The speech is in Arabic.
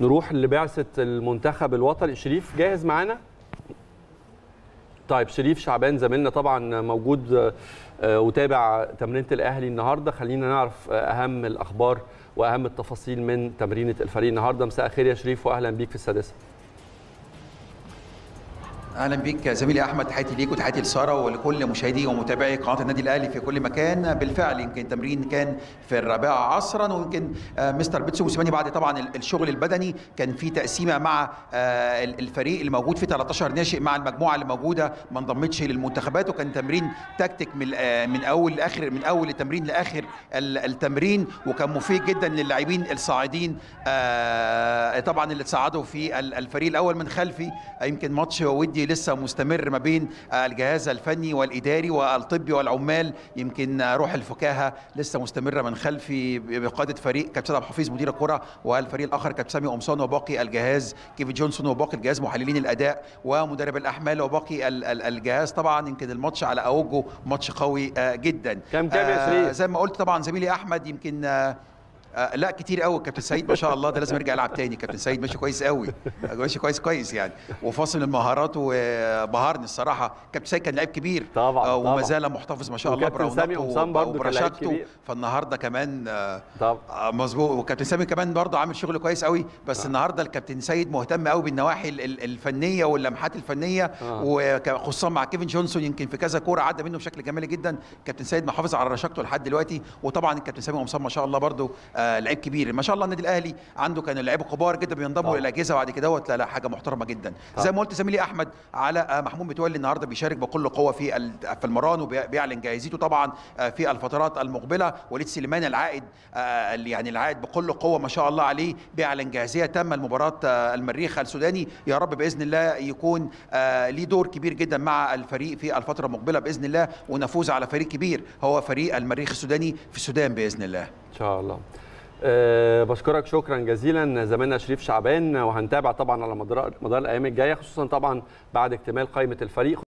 نروح لبعثة المنتخب الوطني. شريف جاهز معانا؟ طيب شريف شعبان زميلنا طبعا موجود وتابع تمرينة الأهلي النهارده. خلينا نعرف أهم الأخبار وأهم التفاصيل من تمرينة الفريق النهارده. مساء الخير يا شريف واهلا بيك في السادسة. أهلا بيك زميلي احمد تحياتي ليك وتحياتي لساره ولكل مشاهدي ومتابعي قناه النادي الاهلي في كل مكان. بالفعل يمكن التمرين كان في الرابعه عصرا ويمكن مستر بيتسو موسيماني بعد طبعا الشغل البدني كان في تقسيمة مع الفريق اللي موجود في 13 ناشئ مع المجموعة اللي موجوده ما انضمتش للمنتخبات. وكان تمرين تكتيك من من أول لاخر من أول التمرين لآخر التمرين وكان مفيد جدا للاعبين الصاعدين طبعا اللي تصعدوا في الفريق الأول من خلفي. يمكن ماتش ودي لسه مستمر ما بين الجهاز الفني والإداري والطبي والعمال. يمكن روح الفكاهة لسه مستمرة من خلفي بقياده فريق كابتن عبد الحفيظ مدير الكرة والفريق الآخر كابتن سامي قمصان وباقي الجهاز كافين جونسون وباقي الجهاز محللين الأداء ومدرب الأحمال وباقي الجهاز. طبعا يمكن الماتش على اوجه ماتش قوي جدا. كم كام يا شريف زي ما قلت طبعا زميلي أحمد يمكن آه لا كتير قوي. كابتن سعيد ما شاء الله ده لازم يرجع يلعب تاني. كابتن سعيد ماشي كويس قوي. ماشي كويس كويس يعني. وفاصل المهارات وبهرني الصراحة. كابتن سعيد كان لعيب كبير. طبعا آه وما زال محتفظ ما شاء الله برونقته وبرشاقته. فالنهارده كمان آه طبعا. آه مظبوط. وكابتن سامي كمان برضه عامل شغل كويس قوي. بس آه. النهارده الكابتن سيد مهتم قوي بالنواحي الفنية واللمحات الفنية. آه. وخصوصا مع كيفن جونسون يمكن في كذا كورة عدى منه بشكل جمالي جدا. كابتن سيد محافظ على رشاقته لحد دلوقتي. وطبعا الكابتن سامي قمصان ما شاء الله برضه آه لعيب كبير. ما شاء الله النادي الأهلي عنده كانوا لعيبه كبار جدا بينضموا للاجهزه بعد كده لا لا حاجة محترمة جدا. طبعا. زي ما قلت زميلي أحمد على محمود متولي النهارده بيشارك بكل قوة في في المران وبيعلن جاهزيته طبعا في الفترات المقبلة. وليد سليمان العائد يعني العائد بكل قوة ما شاء الله عليه بيعلن جاهزية تامة لمباراة المريخ السوداني. يا رب بإذن الله يكون ليه دور كبير جدا مع الفريق في الفترة المقبلة بإذن الله ونفوز على فريق كبير. هو فريق المريخ السوداني في السودان بإذن الله. إن شاء الله. أه بشكرك شكرا جزيلا زميلنا شريف شعبان وهنتابع طبعا على مدار الأيام الجاية خصوصا طبعا بعد اكتمال قائمة الفريق.